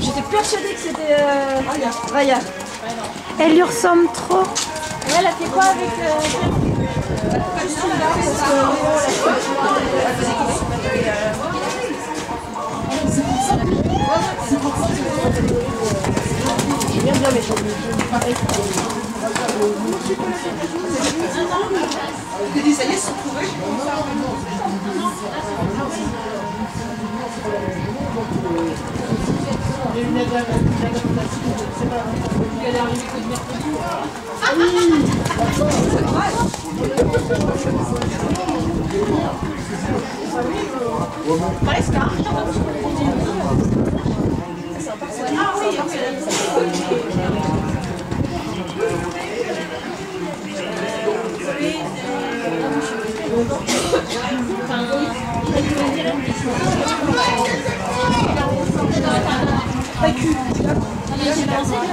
J'étais persuadée que c'était euh, Raya. Elle lui ressemble trop. Elle a fait quoi avec... Euh, bien bien ça ils sont trouvés.